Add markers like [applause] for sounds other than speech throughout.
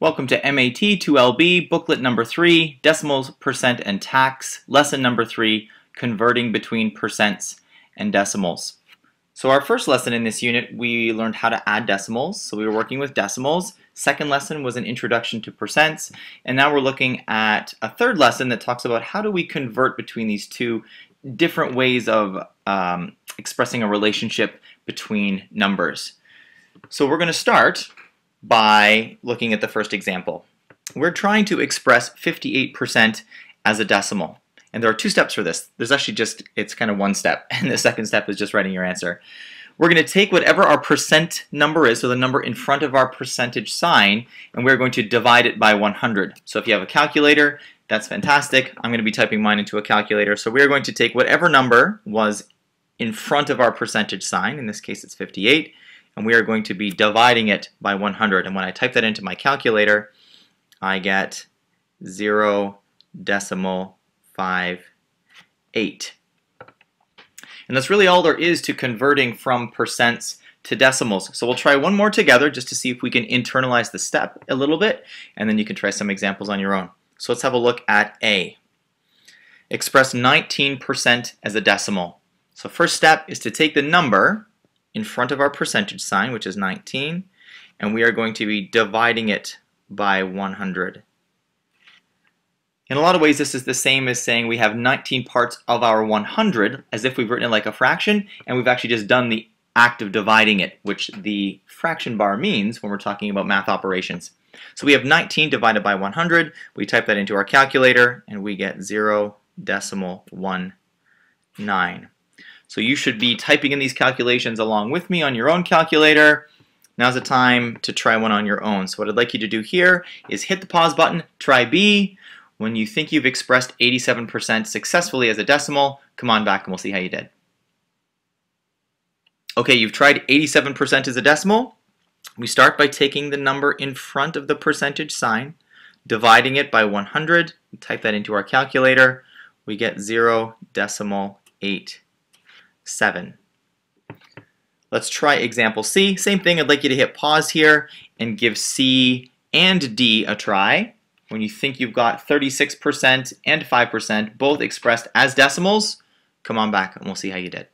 Welcome to MAT 2LB, booklet number 3, decimals, percent, and tax, lesson number 3, converting between percents and decimals. So our first lesson in this unit, we learned how to add decimals, so we were working with decimals. Second lesson was an introduction to percents, and now we're looking at a third lesson that talks about how do we convert between these two different ways of um, expressing a relationship between numbers. So we're going to start by looking at the first example. We're trying to express 58% as a decimal. And there are two steps for this. There's actually just, it's kind of one step. [laughs] And the second step is just writing your answer. We're going to take whatever our percent number is, so the number in front of our percentage sign, and we're going to divide it by 100. So if you have a calculator, that's fantastic. I'm going to be typing mine into a calculator. So we're going to take whatever number was in front of our percentage sign, in this case it's 58, and we are going to be dividing it by 100. And when I type that into my calculator, I get 0 decimal 5 8. And that's really all there is to converting from percents to decimals. So we'll try one more together just to see if we can internalize the step a little bit, and then you can try some examples on your own. So let's have a look at A. Express 19% as a decimal. So first step is to take the number in front of our percentage sign, which is 19, and we are going to be dividing it by 100. In a lot of ways, this is the same as saying we have 19 parts of our 100, as if we've written it like a fraction, and we've actually just done the act of dividing it, which the fraction bar means when we're talking about math operations. So we have 19 divided by 100. We type that into our calculator, and we get 0 decimal 1 9. So you should be typing in these calculations along with me on your own calculator. Now's the time to try one on your own. So what I'd like you to do here is hit the pause button, try B. When you think you've expressed 87% successfully as a decimal, come on back and we'll see how you did. Okay, you've tried 87% as a decimal. We start by taking the number in front of the percentage sign, dividing it by 100, type that into our calculator, we get 0 decimal 8 7. Let's try example C. Same thing, I'd like you to hit pause here and give C and D a try. When you think you've got 36% and 5% both expressed as decimals, come on back and we'll see how you did.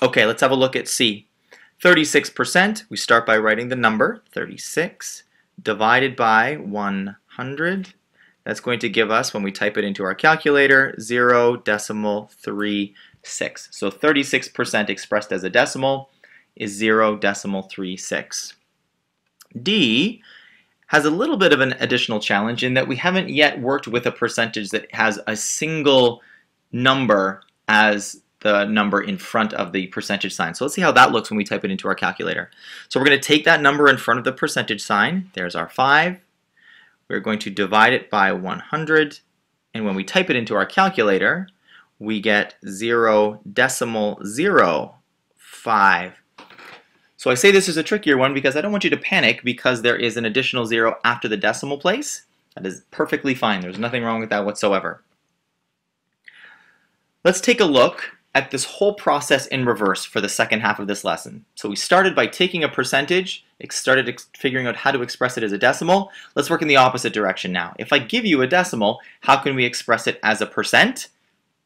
Okay, let's have a look at C. 36%, we start by writing the number, 36, divided by 100. That's going to give us, when we type it into our calculator, 0 decimal 36. So 36% expressed as a decimal is 0 decimal 36. D has a little bit of an additional challenge in that we haven't yet worked with a percentage that has a single number as the number in front of the percentage sign. So let's see how that looks when we type it into our calculator. So we're going to take that number in front of the percentage sign. There's our 5. We're going to divide it by 100, and when we type it into our calculator, we get 0 decimal 0 5. So I say this is a trickier one because I don't want you to panic because there is an additional 0 after the decimal place. That is perfectly fine. There's nothing wrong with that whatsoever. Let's take a look at this whole process in reverse for the second half of this lesson. So we started by taking a percentage, started figuring out how to express it as a decimal. Let's work in the opposite direction now. If I give you a decimal, how can we express it as a percent?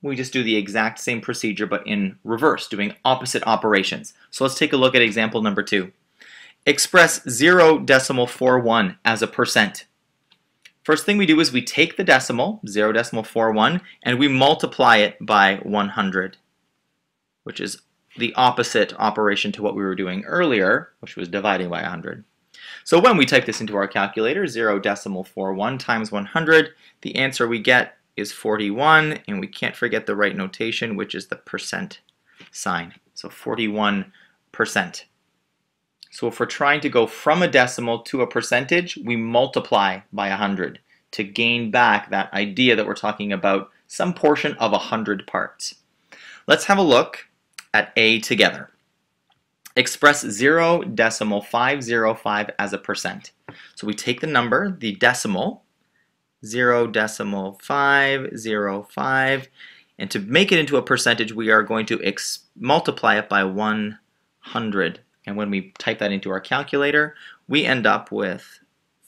We just do the exact same procedure but in reverse, doing opposite operations. So let's take a look at example number two. Express 0 decimal 41 as a percent. First thing we do is we take the decimal, 0 decimal 41, and we multiply it by 100 which is the opposite operation to what we were doing earlier, which was dividing by 100. So when we type this into our calculator, 0 decimal 41 times 100, the answer we get is 41, and we can't forget the right notation, which is the percent sign. So 41%. So if we're trying to go from a decimal to a percentage, we multiply by 100 to gain back that idea that we're talking about some portion of 100 parts. Let's have a look at A together. Express 0 decimal 505 as a percent. So we take the number, the decimal, 0 decimal 505, and to make it into a percentage, we are going to multiply it by 100 And when we type that into our calculator, we end up with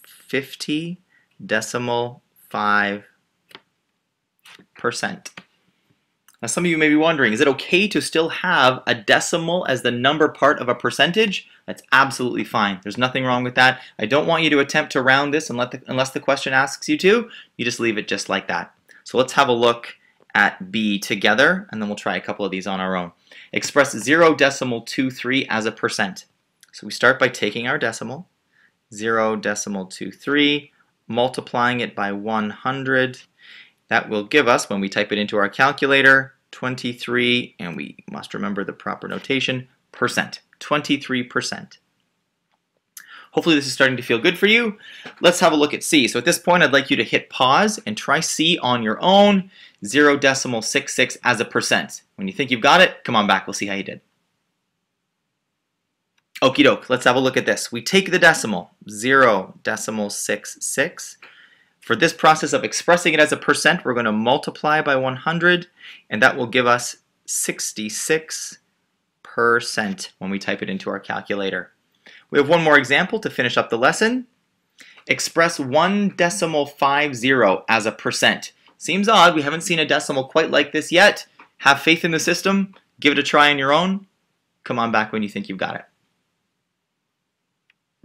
50 decimal 5 percent. Now some of you may be wondering, is it okay to still have a decimal as the number part of a percentage? That's absolutely fine. There's nothing wrong with that. I don't want you to attempt to round this unless the, unless the question asks you to. You just leave it just like that. So let's have a look at B together, and then we'll try a couple of these on our own. Express 0 decimal 23 as a percent. So we start by taking our decimal, 0 decimal 23, multiplying it by 100. That will give us, when we type it into our calculator, 23, and we must remember the proper notation, percent, 23%. Hopefully this is starting to feel good for you. Let's have a look at C. So at this point, I'd like you to hit pause and try C on your own, 0 decimal 66 as a percent. When you think you've got it, come on back, we'll see how you did. Okie doke, let's have a look at this. We take the decimal, 0 decimal 66, for this process of expressing it as a percent, we're going to multiply by 100, and that will give us 66% when we type it into our calculator. We have one more example to finish up the lesson. Express 1 decimal 50 as a percent. Seems odd, we haven't seen a decimal quite like this yet. Have faith in the system, give it a try on your own. Come on back when you think you've got it.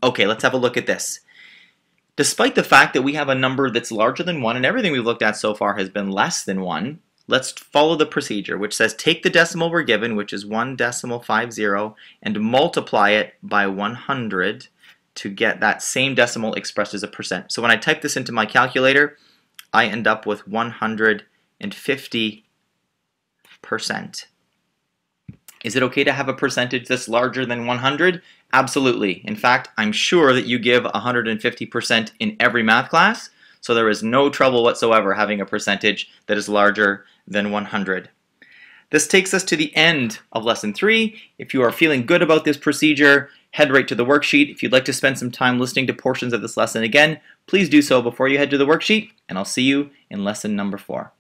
Okay, let's have a look at this. Despite the fact that we have a number that's larger than 1 and everything we've looked at so far has been less than 1, let's follow the procedure which says take the decimal we're given, which is 1 decimal 50, and multiply it by 100 to get that same decimal expressed as a percent. So when I type this into my calculator, I end up with 150 percent. Is it okay to have a percentage that's larger than 100? Absolutely. In fact, I'm sure that you give 150% in every math class, so there is no trouble whatsoever having a percentage that is larger than 100. This takes us to the end of lesson 3. If you are feeling good about this procedure, head right to the worksheet. If you'd like to spend some time listening to portions of this lesson again, please do so before you head to the worksheet, and I'll see you in lesson number 4.